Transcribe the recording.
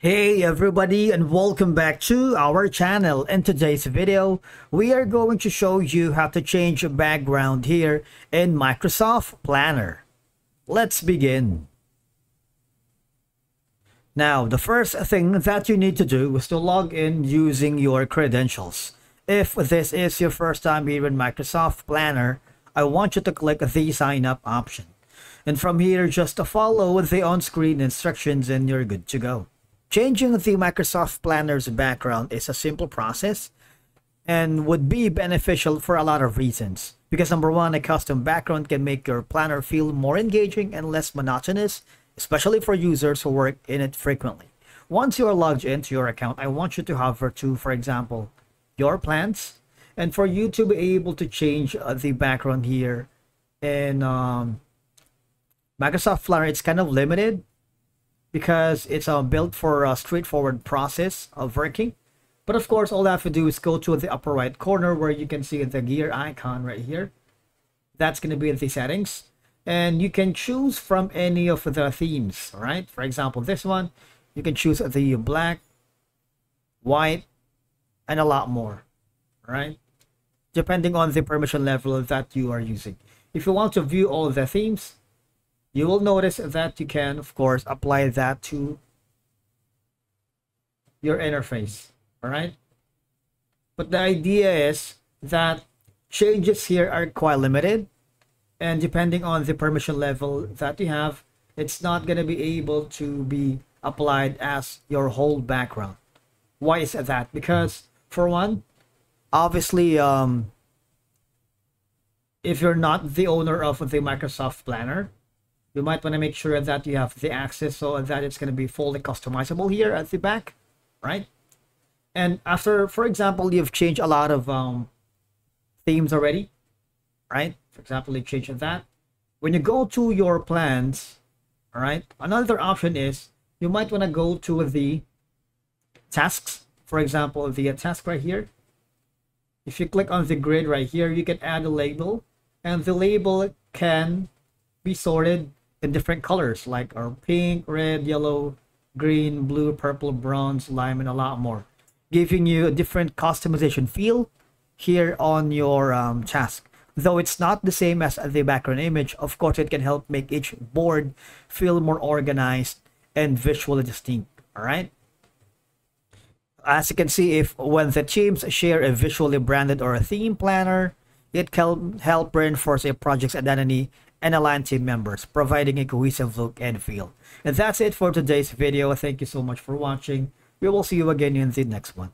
Hey everybody and welcome back to our channel. In today's video, we are going to show you how to change a background here in Microsoft Planner. Let's begin. Now, the first thing that you need to do is to log in using your credentials. If this is your first time here in Microsoft Planner, I want you to click the sign up option. And from here, just follow the on-screen instructions and you're good to go. Changing the Microsoft Planner's background is a simple process and would be beneficial for a lot of reasons. Because number one, a custom background can make your planner feel more engaging and less monotonous, especially for users who work in it frequently. Once you are logged into your account, I want you to hover to, for example, your plans, and for you to be able to change uh, the background here in um, Microsoft Planner, it's kind of limited because it's uh, built for a straightforward process of working. But of course, all I have to do is go to the upper right corner where you can see the gear icon right here. That's going to be the settings. And you can choose from any of the themes, right? For example, this one, you can choose the black, white, and a lot more, right? Depending on the permission level that you are using. If you want to view all the themes, you will notice that you can, of course, apply that to your interface. All right. But the idea is that changes here are quite limited. And depending on the permission level that you have, it's not going to be able to be applied as your whole background. Why is that? Because for one, obviously, um, if you're not the owner of the Microsoft Planner, you might want to make sure that you have the access so that it's going to be fully customizable here at the back, right? And after, for example, you've changed a lot of um, themes already, right? For example, you changed that. When you go to your plans, all right, another option is you might want to go to the tasks. For example, the task right here. If you click on the grid right here, you can add a label and the label can be sorted in different colors like our pink, red, yellow, green, blue, purple, bronze, lime, and a lot more, giving you a different customization feel here on your um, task. Though it's not the same as the background image, of course it can help make each board feel more organized and visually distinct, all right? As you can see, if when the teams share a visually branded or a theme planner, it can help reinforce a project's identity and align team members, providing a cohesive look and feel. And that's it for today's video. Thank you so much for watching. We will see you again in the next one.